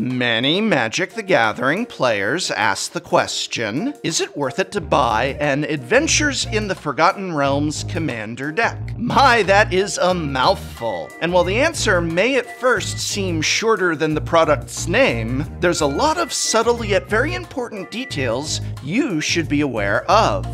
Many Magic the Gathering players ask the question Is it worth it to buy an Adventures in the Forgotten Realms commander deck? My, that is a mouthful. And while the answer may at first seem shorter than the product's name, there's a lot of subtle yet very important details you should be aware of.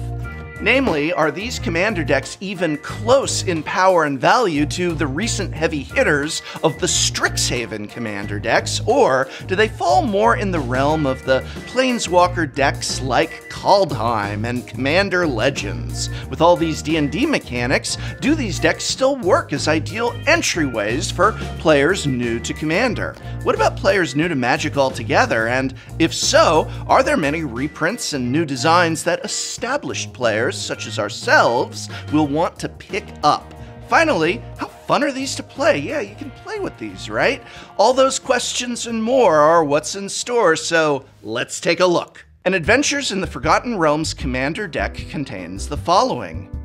Namely, are these commander decks even close in power and value to the recent heavy hitters of the Strixhaven commander decks, or do they fall more in the realm of the Planeswalker decks like Kaldheim and Commander Legends? With all these D&D mechanics, do these decks still work as ideal entryways for players new to Commander? What about players new to Magic altogether? And if so, are there many reprints and new designs that established players players, such as ourselves, will want to pick up. Finally, how fun are these to play? Yeah, you can play with these, right? All those questions and more are what's in store, so let's take a look. An Adventures in the Forgotten Realms commander deck contains the following.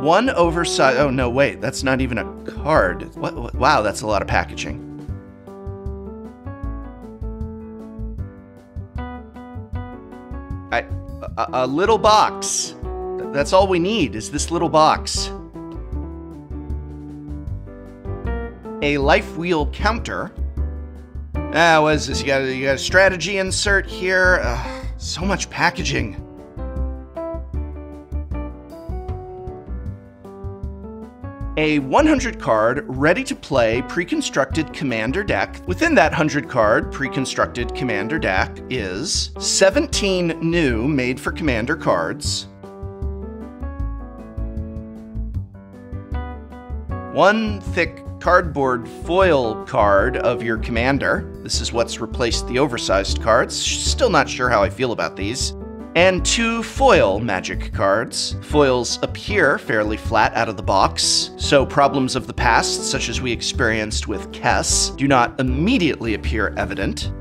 One oversized. Oh, no, wait. That's not even a card. What, what, wow, that's a lot of packaging. I, a, a little box. That's all we need is this little box. A life wheel counter. Ah, what is this? You got, you got a strategy insert here. Ugh, so much packaging. A 100 card, ready to play pre constructed commander deck. Within that 100 card pre constructed commander deck is 17 new made for commander cards, one thick cardboard foil card of your commander. This is what's replaced the oversized cards. Still not sure how I feel about these and two foil magic cards. Foils appear fairly flat out of the box, so problems of the past, such as we experienced with Kess, do not immediately appear evident.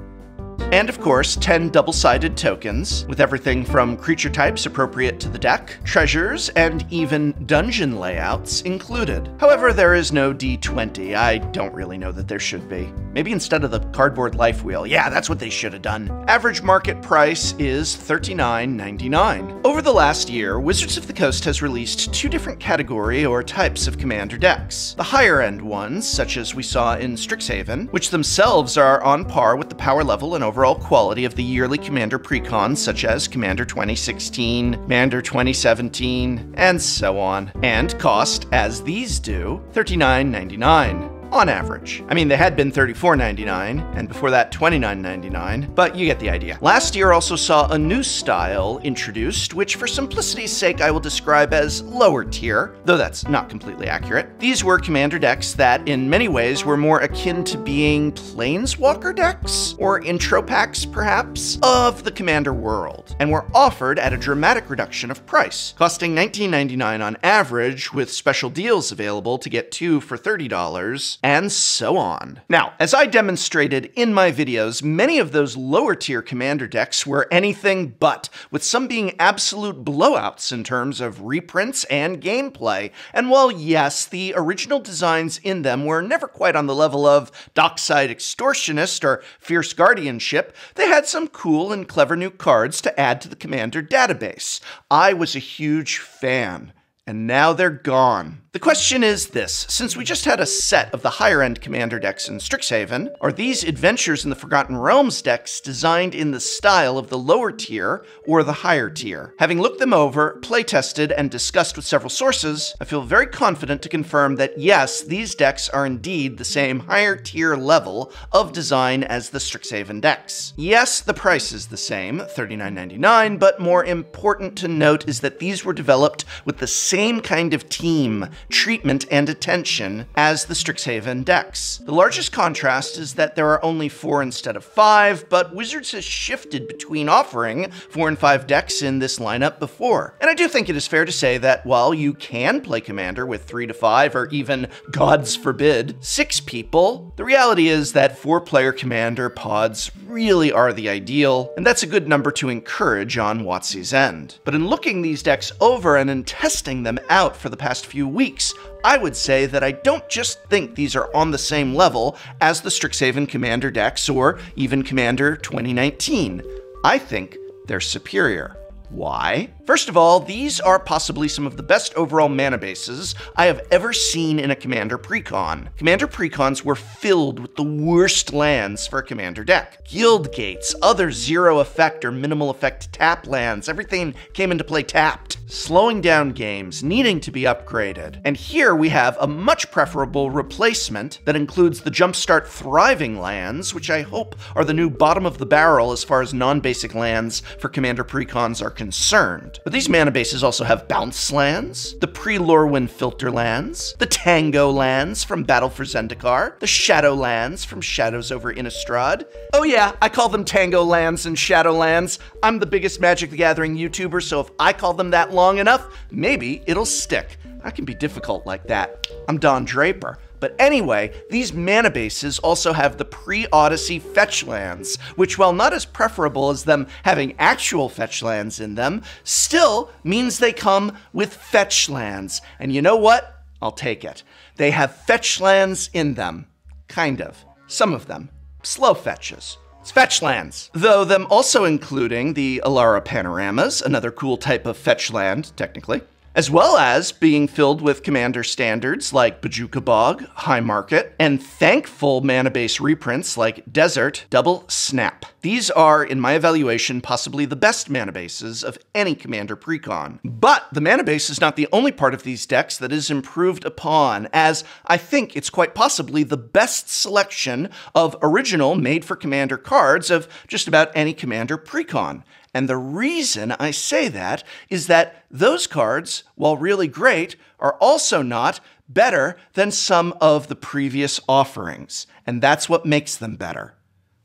And of course, 10 double sided tokens, with everything from creature types appropriate to the deck, treasures, and even dungeon layouts included. However, there is no d20. I don't really know that there should be. Maybe instead of the cardboard life wheel. Yeah, that's what they should have done. Average market price is $39.99. Over the last year, Wizards of the Coast has released two different category or types of commander decks. The higher end ones, such as we saw in Strixhaven, which themselves are on par with the power level and overall quality of the yearly Commander precons such as Commander 2016, Commander 2017, and so on, and cost, as these do, $39.99 on average. I mean, they had been $34.99, and before that, $29.99, but you get the idea. Last year also saw a new style introduced, which for simplicity's sake I will describe as lower tier, though that's not completely accurate. These were commander decks that, in many ways, were more akin to being planeswalker decks, or intro packs, perhaps, of the commander world, and were offered at a dramatic reduction of price, costing $19.99 on average, with special deals available to get two for $30 and so on. Now, as I demonstrated in my videos, many of those lower tier commander decks were anything but, with some being absolute blowouts in terms of reprints and gameplay. And while yes, the original designs in them were never quite on the level of Dockside Extortionist or Fierce Guardianship, they had some cool and clever new cards to add to the commander database. I was a huge fan and now they're gone. The question is this since we just had a set of the higher end commander decks in Strixhaven, are these Adventures in the Forgotten Realms decks designed in the style of the lower tier or the higher tier? Having looked them over, playtested, and discussed with several sources, I feel very confident to confirm that yes, these decks are indeed the same higher tier level of design as the Strixhaven decks. Yes, the price is the same, $39.99, but more important to note is that these were developed with the same same kind of team, treatment, and attention as the Strixhaven decks. The largest contrast is that there are only four instead of five, but Wizards has shifted between offering four and five decks in this lineup before. And I do think it is fair to say that while you can play Commander with three to five, or even, gods forbid, six people, the reality is that four player Commander pods really are the ideal, and that's a good number to encourage on WotC's end. But in looking these decks over and in testing them out for the past few weeks, I would say that I don't just think these are on the same level as the Strixhaven Commander decks or even Commander 2019. I think they're superior. Why? First of all, these are possibly some of the best overall mana bases I have ever seen in a Commander Precon. Commander Precons were filled with the worst lands for a Commander deck. Guild Gates, other zero effect or minimal effect tap lands, everything came into play tapped, slowing down games, needing to be upgraded. And here we have a much preferable replacement that includes the Jumpstart Thriving lands, which I hope are the new bottom of the barrel as far as non-basic lands for Commander Precons are concerned. But these mana bases also have bounce lands, the pre-Lorwyn filter lands, the Tango lands from Battle for Zendikar, the Shadow lands from Shadows over Innistrad. Oh yeah, I call them Tango lands and Shadow lands. I'm the biggest Magic the Gathering YouTuber, so if I call them that long enough, maybe it'll stick. I can be difficult like that. I'm Don Draper. But anyway, these mana bases also have the pre-Odyssey fetch lands, which while not as preferable as them having actual fetch lands in them, still means they come with fetch lands. And you know what? I'll take it. They have fetch lands in them. Kind of. Some of them. Slow fetches. Fetch lands. Though them also including the Alara Panoramas, another cool type of fetch land, technically as well as being filled with commander standards like Bojuka Bog, High Market, and thankful mana base reprints like Desert, Double Snap. These are, in my evaluation, possibly the best mana bases of any commander precon. But the mana base is not the only part of these decks that is improved upon, as I think it's quite possibly the best selection of original made for commander cards of just about any commander precon. And the reason I say that is that those cards, while really great, are also not better than some of the previous offerings. And that's what makes them better.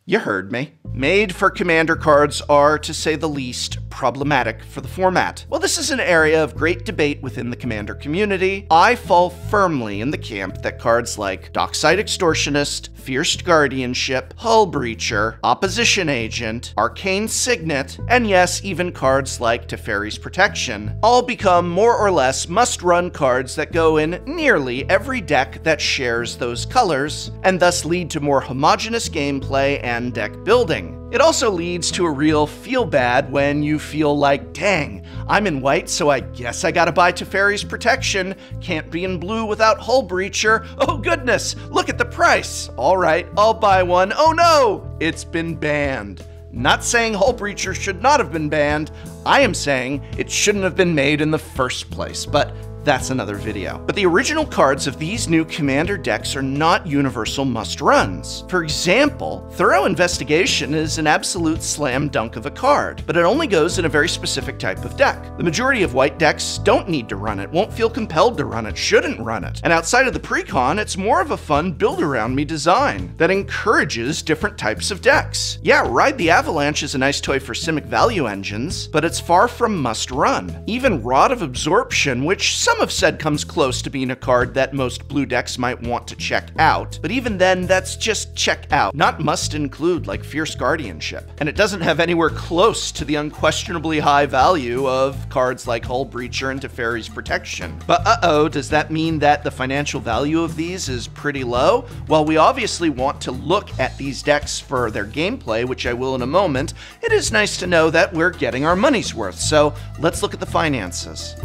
You heard me. Made for Commander cards are, to say the least, problematic for the format. While this is an area of great debate within the Commander community, I fall firmly in the camp that cards like Dockside Extortionist, Fierce Guardianship, Hullbreacher, Opposition Agent, Arcane Signet, and yes, even cards like Teferi's Protection, all become more or less must-run cards that go in nearly every deck that shares those colors, and thus lead to more homogenous gameplay and deck building. It also leads to a real feel bad when you feel like, dang, I'm in white, so I guess I gotta buy Teferi's Protection. Can't be in blue without Hullbreacher. Oh goodness, look at the price. All right, I'll buy one. Oh no, it's been banned. Not saying Hullbreacher should not have been banned. I am saying it shouldn't have been made in the first place, but that's another video. But the original cards of these new Commander decks are not universal must-runs. For example, Thorough Investigation is an absolute slam dunk of a card, but it only goes in a very specific type of deck. The majority of white decks don't need to run it, won't feel compelled to run it, shouldn't run it. And outside of the precon, it's more of a fun build-around-me design that encourages different types of decks. Yeah, Ride the Avalanche is a nice toy for Simic value engines, but it's far from must-run. Even Rod of Absorption, which some some have said comes close to being a card that most blue decks might want to check out, but even then, that's just check out, not must include like Fierce Guardianship. And it doesn't have anywhere close to the unquestionably high value of cards like Hullbreacher and Teferi's Protection. But uh-oh, does that mean that the financial value of these is pretty low? Well, we obviously want to look at these decks for their gameplay, which I will in a moment. It is nice to know that we're getting our money's worth, so let's look at the finances.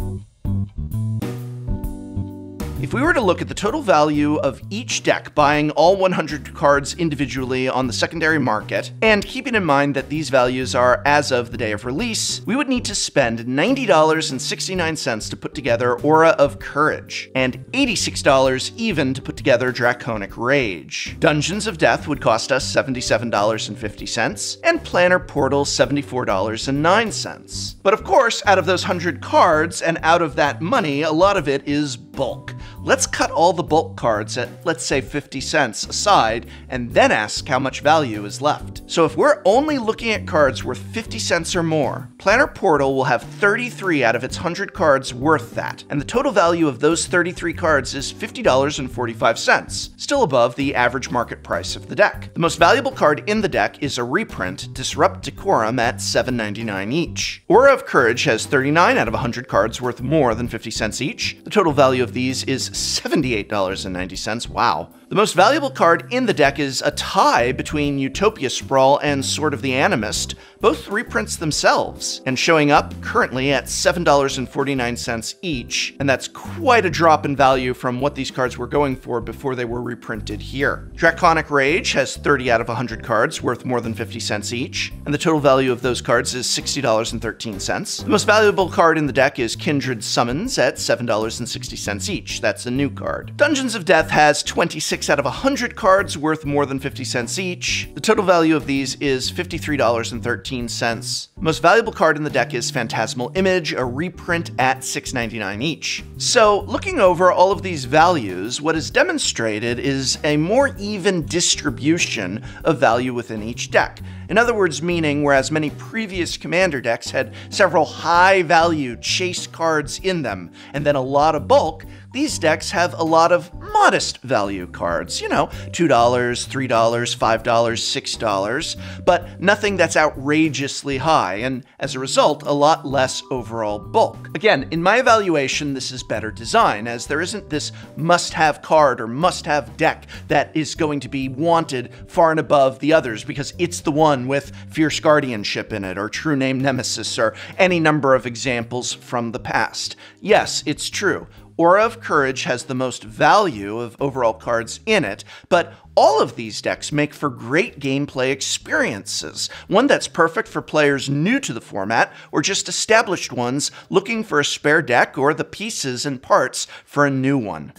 If we were to look at the total value of each deck buying all 100 cards individually on the secondary market, and keeping in mind that these values are as of the day of release, we would need to spend $90.69 to put together Aura of Courage, and $86 even to put together Draconic Rage. Dungeons of Death would cost us $77.50, and Planar Portal $74.09. But of course, out of those 100 cards and out of that money, a lot of it is bulk. Let's cut all the bulk cards at, let's say, 50 cents aside, and then ask how much value is left. So if we're only looking at cards worth 50 cents or more, Planar Portal will have 33 out of its 100 cards worth that, and the total value of those 33 cards is $50.45, still above the average market price of the deck. The most valuable card in the deck is a reprint, Disrupt Decorum, at $7.99 each. Aura of Courage has 39 out of 100 cards worth more than 50 cents each. The total value of these is $78.90. Wow. The most valuable card in the deck is a tie between Utopia Sprawl and Sword of the Animist, both reprints themselves, and showing up currently at $7.49 each, and that's quite a drop in value from what these cards were going for before they were reprinted here. Draconic Rage has 30 out of 100 cards worth more than 50 cents each, and the total value of those cards is $60.13. The most valuable card in the deck is Kindred Summons at $7.60 each. That's a new card. Dungeons of Death has 26 out of 100 cards worth more than 50 cents each. The total value of these is $53.13. Most valuable card in the deck is Phantasmal Image, a reprint at $6.99 each. So, looking over all of these values, what is demonstrated is a more even distribution of value within each deck. In other words, meaning whereas many previous commander decks had several high value chase cards in them, and then a lot of bulk, these decks have a lot of modest value cards, you know, $2, $3, $5, $6, but nothing that's outrageously high, and as a result, a lot less overall bulk. Again, in my evaluation, this is better design, as there isn't this must have card or must have deck that is going to be wanted far and above the others because it's the one with Fierce Guardianship in it, or True Name Nemesis, or any number of examples from the past. Yes, it's true. Aura of Courage has the most value of overall cards in it, but all of these decks make for great gameplay experiences, one that's perfect for players new to the format or just established ones looking for a spare deck or the pieces and parts for a new one.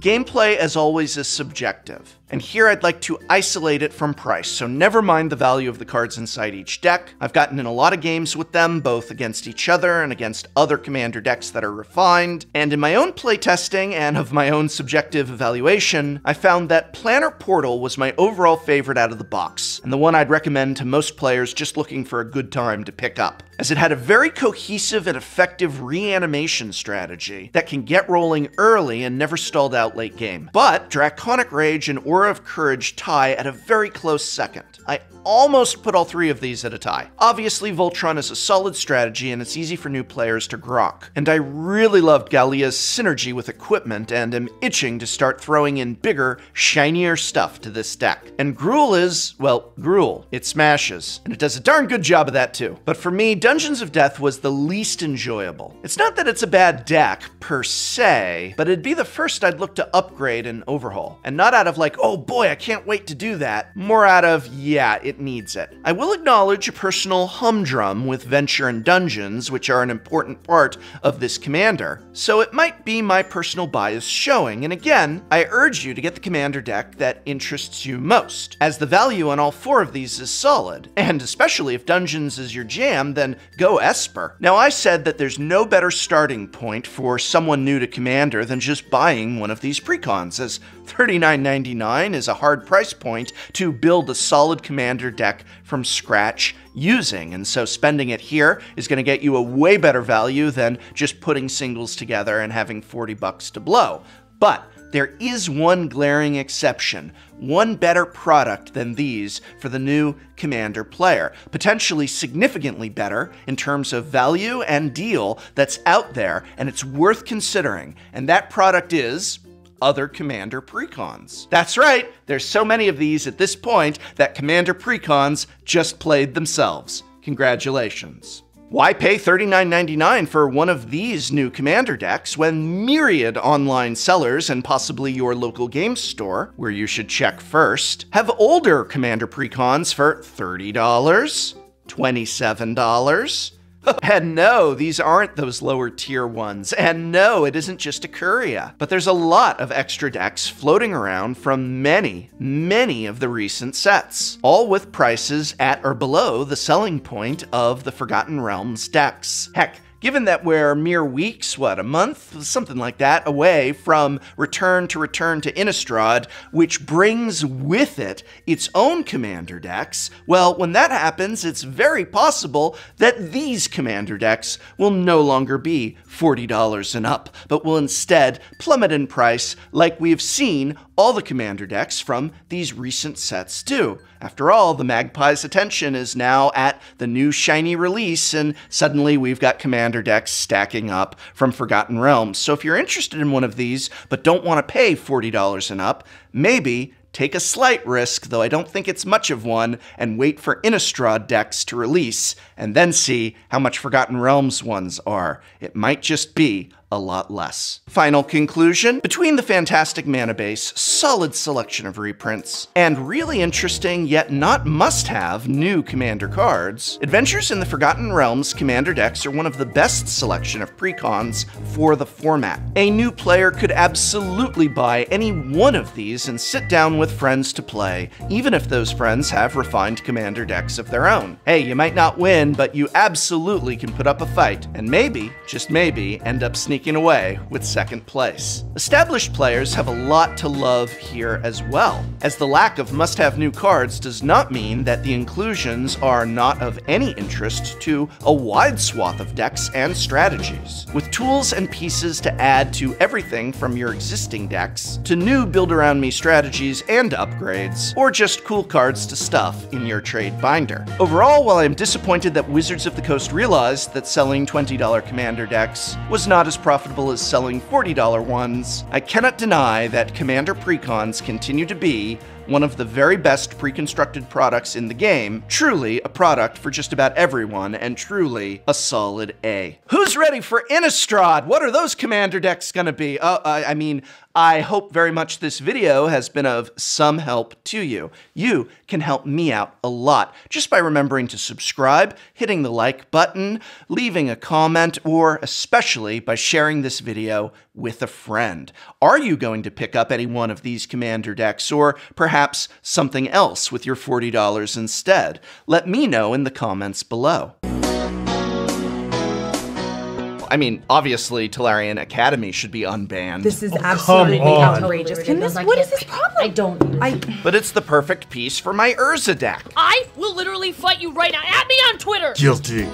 Gameplay, as always, is subjective and here I'd like to isolate it from price, so never mind the value of the cards inside each deck. I've gotten in a lot of games with them, both against each other and against other commander decks that are refined, and in my own playtesting and of my own subjective evaluation, I found that Planar Portal was my overall favorite out of the box, and the one I'd recommend to most players just looking for a good time to pick up, as it had a very cohesive and effective reanimation strategy that can get rolling early and never stalled out late game. But Draconic Rage and Aura of Courage tie at a very close second. I almost put all three of these at a tie. Obviously, Voltron is a solid strategy and it's easy for new players to grok. And I really loved Galea's synergy with equipment and am itching to start throwing in bigger, shinier stuff to this deck. And Gruul is, well, Gruul. It smashes, and it does a darn good job of that too. But for me, Dungeons of Death was the least enjoyable. It's not that it's a bad deck, per se, but it'd be the first I'd look to upgrade and overhaul. And not out of like, oh Oh, boy, I can't wait to do that. More out of, yeah, it needs it. I will acknowledge a personal humdrum with Venture and Dungeons, which are an important part of this commander, so it might be my personal bias showing, and again, I urge you to get the commander deck that interests you most, as the value on all four of these is solid, and especially if Dungeons is your jam, then go Esper. Now I said that there's no better starting point for someone new to Commander than just buying one of these precons, as $39.99 is a hard price point to build a solid Commander deck from scratch using. And so spending it here is going to get you a way better value than just putting singles together and having 40 bucks to blow. But there is one glaring exception, one better product than these for the new Commander player, potentially significantly better in terms of value and deal that's out there, and it's worth considering. And that product is other Commander precons. That's right, there's so many of these at this point that Commander precons just played themselves. Congratulations. Why pay $39.99 for one of these new Commander decks when myriad online sellers and possibly your local game store, where you should check first, have older Commander precons for $30, $27? and no, these aren't those lower tier ones. And no, it isn't just Ikoria. But there's a lot of extra decks floating around from many, many of the recent sets, all with prices at or below the selling point of the Forgotten Realms decks. Heck, given that we're mere weeks, what, a month, something like that, away from Return to Return to Innistrad, which brings with it its own commander decks, well, when that happens, it's very possible that these commander decks will no longer be $40 and up, but will instead plummet in price like we have seen all the commander decks from these recent sets do. After all, the Magpie's attention is now at the new shiny release, and suddenly we've got commander decks stacking up from Forgotten Realms. So if you're interested in one of these but don't want to pay $40 and up, maybe take a slight risk, though I don't think it's much of one, and wait for Innistrad decks to release, and then see how much Forgotten Realms ones are. It might just be a lot less. Final conclusion between the fantastic mana base, solid selection of reprints, and really interesting yet not must have new commander cards, Adventures in the Forgotten Realms commander decks are one of the best selection of precons for the format. A new player could absolutely buy any one of these and sit down with friends to play, even if those friends have refined commander decks of their own. Hey, you might not win, but you absolutely can put up a fight, and maybe, just maybe, end up sneaking sneaking away with second place. Established players have a lot to love here as well, as the lack of must have new cards does not mean that the inclusions are not of any interest to a wide swath of decks and strategies. With tools and pieces to add to everything from your existing decks to new build around me strategies and upgrades, or just cool cards to stuff in your trade binder. Overall, while I'm disappointed that Wizards of the Coast realized that selling $20 commander decks was not as profitable profitable as selling $40 ones, I cannot deny that Commander Precons continue to be one of the very best pre-constructed products in the game, truly a product for just about everyone, and truly a solid A. Who's ready for Innistrad? What are those commander decks gonna be? Uh, I mean, I hope very much this video has been of some help to you. You can help me out a lot just by remembering to subscribe, hitting the like button, leaving a comment, or especially by sharing this video with a friend. Are you going to pick up any one of these commander decks or perhaps something else with your $40 instead? Let me know in the comments below. I mean, obviously, Tolarian Academy should be unbanned. This is oh, absolutely outrageous. Can this, what is this problem? I don't. I, but it's the perfect piece for my Urza deck. I will literally fight you right now. At me on Twitter. Guilty.